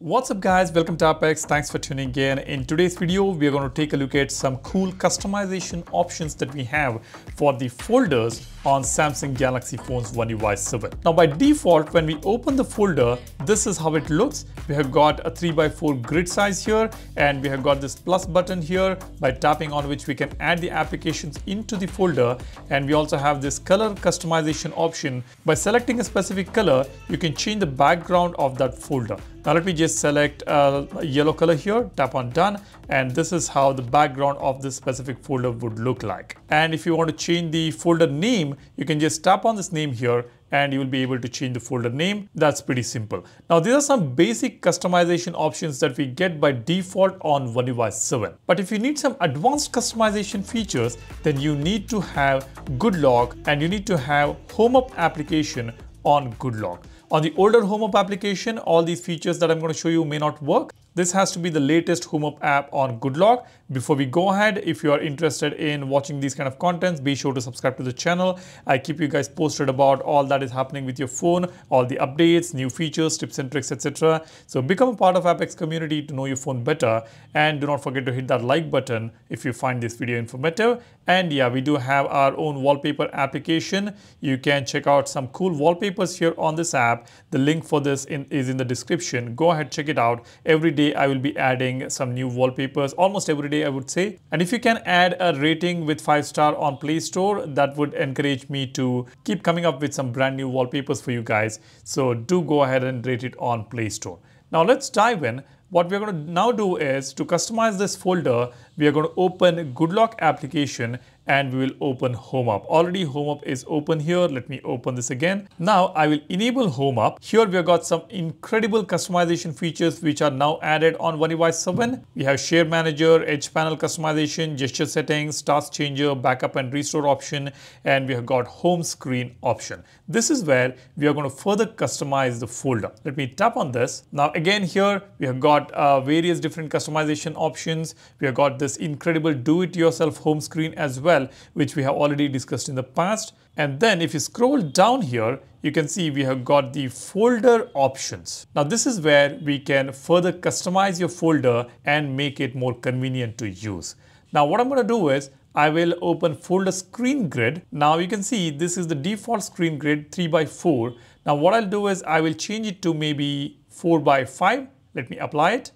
What's up guys, welcome to AppX, thanks for tuning in. In today's video, we are going to take a look at some cool customization options that we have for the folders on Samsung Galaxy phones One UI 7. Now by default, when we open the folder, this is how it looks. We have got a 3x4 grid size here and we have got this plus button here by tapping on which we can add the applications into the folder and we also have this color customization option. By selecting a specific color, you can change the background of that folder. Now let me just select a yellow color here, tap on done, and this is how the background of this specific folder would look like. And if you want to change the folder name, you can just tap on this name here and you will be able to change the folder name. That's pretty simple. Now these are some basic customization options that we get by default on One UI 7. But if you need some advanced customization features, then you need to have GoodLock and you need to have HomeUp application on GoodLock. On the older HomeUp application, all these features that I'm going to show you may not work. This has to be the latest HomeUp app on GoodLock. Before we go ahead, if you are interested in watching these kind of contents, be sure to subscribe to the channel. I keep you guys posted about all that is happening with your phone, all the updates, new features, tips and tricks, etc. So become a part of AppX community to know your phone better. And do not forget to hit that like button if you find this video informative. And yeah, we do have our own wallpaper application. You can check out some cool wallpapers here on this app. The link for this in, is in the description. Go ahead, check it out. Every day I will be adding some new wallpapers almost every day I would say. And if you can add a rating with 5 star on Play Store, that would encourage me to keep coming up with some brand new wallpapers for you guys. So do go ahead and rate it on Play Store. Now let's dive in. What we're going to now do is to customize this folder, we are going to open GoodLock application and we will open home HomeUp. Already home HomeUp is open here. Let me open this again. Now I will enable home HomeUp. Here we have got some incredible customization features which are now added on One UI 7. We have Share Manager, Edge Panel customization, gesture settings, task changer, backup and restore option, and we have got home screen option. This is where we are going to further customize the folder. Let me tap on this. Now again here we have got uh, various different customization options. We have got this incredible do-it-yourself home screen as well well, which we have already discussed in the past. And then if you scroll down here, you can see we have got the folder options. Now this is where we can further customize your folder and make it more convenient to use. Now what I'm going to do is I will open folder screen grid. Now you can see this is the default screen grid 3 by 4. Now what I'll do is I will change it to maybe 4 by 5. Let me apply it.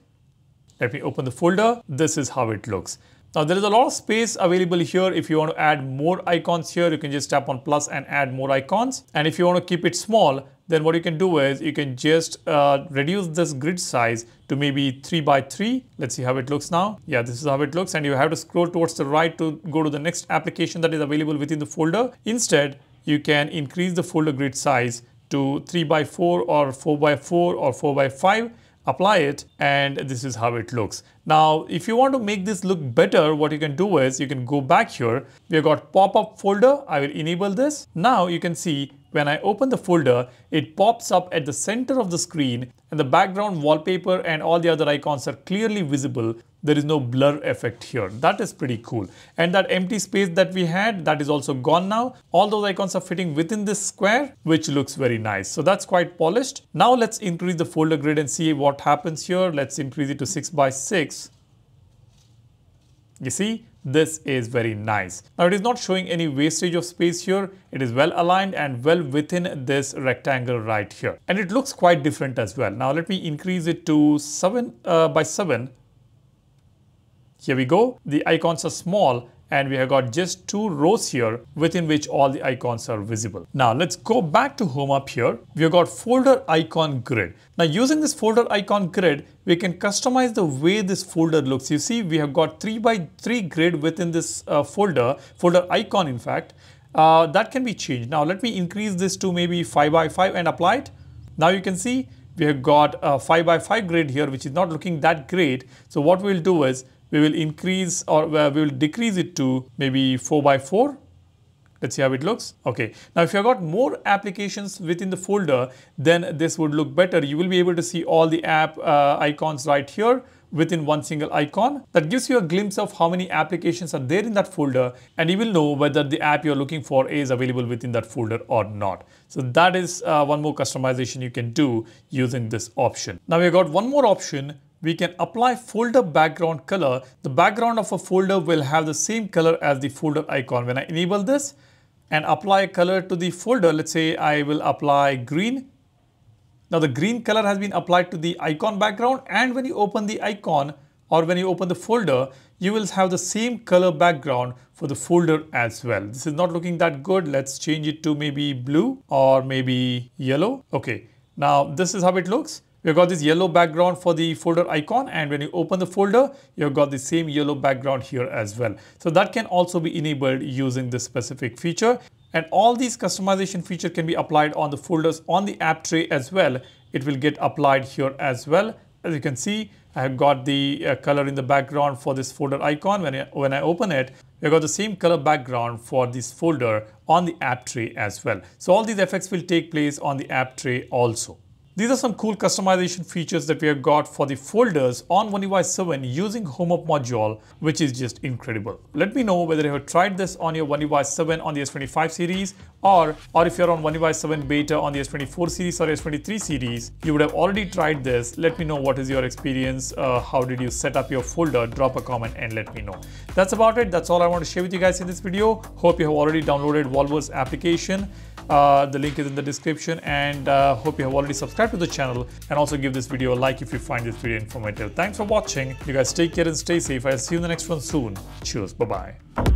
Let me open the folder. This is how it looks. Now there is a lot of space available here. If you want to add more icons here, you can just tap on plus and add more icons. And if you want to keep it small, then what you can do is you can just uh, reduce this grid size to maybe 3 by 3. Let's see how it looks now. Yeah, this is how it looks and you have to scroll towards the right to go to the next application that is available within the folder. Instead, you can increase the folder grid size to 3 by 4 or 4 by 4 or 4 by 5 apply it and this is how it looks. Now, if you want to make this look better, what you can do is you can go back here. We've got pop-up folder. I will enable this. Now you can see when I open the folder, it pops up at the center of the screen and the background wallpaper and all the other icons are clearly visible. There is no blur effect here. That is pretty cool. And that empty space that we had, that is also gone now. All those icons are fitting within this square, which looks very nice. So that's quite polished. Now let's increase the folder grid and see what happens here. Let's increase it to 6 by 6. You see, this is very nice. Now it is not showing any wastage of space here. It is well aligned and well within this rectangle right here. And it looks quite different as well. Now let me increase it to 7 uh, by 7. Here we go. The icons are small and we have got just two rows here within which all the icons are visible. Now let's go back to home up here. We have got folder icon grid. Now using this folder icon grid, we can customize the way this folder looks. You see, we have got three by three grid within this uh, folder, folder icon in fact, uh, that can be changed. Now let me increase this to maybe five by five and apply it. Now you can see we have got a 5 by 5 grid here which is not looking that great. So what we'll do is we will increase or uh, we will decrease it to maybe 4 by 4 Let's see how it looks. Okay. Now, if you've got more applications within the folder, then this would look better. You will be able to see all the app uh, icons right here within one single icon. That gives you a glimpse of how many applications are there in that folder and you will know whether the app you're looking for is available within that folder or not. So that is uh, one more customization you can do using this option. Now we've got one more option we can apply folder background color. The background of a folder will have the same color as the folder icon. When I enable this and apply a color to the folder, let's say I will apply green. Now the green color has been applied to the icon background and when you open the icon or when you open the folder, you will have the same color background for the folder as well. This is not looking that good. Let's change it to maybe blue or maybe yellow. Okay, now this is how it looks. We've got this yellow background for the folder icon and when you open the folder, you've got the same yellow background here as well. So that can also be enabled using this specific feature. And all these customization features can be applied on the folders on the app tray as well. It will get applied here as well. As you can see, I have got the uh, color in the background for this folder icon. When I, when I open it, we've got the same color background for this folder on the app tray as well. So all these effects will take place on the app tray also. These are some cool customization features that we have got for the folders on One UI 7 using HomeUp module, which is just incredible. Let me know whether you have tried this on your One UI 7 on the S25 series or, or if you're on One UI 7 beta on the S24 series or S23 series, you would have already tried this. Let me know what is your experience. Uh, how did you set up your folder? Drop a comment and let me know. That's about it. That's all I want to share with you guys in this video. Hope you have already downloaded Wallverse application. Uh, the link is in the description and uh, hope you have already subscribed to the channel and also give this video a like if you find this video informative. Thanks for watching. You guys take care and stay safe. I'll see you in the next one soon. Cheers. Bye-bye.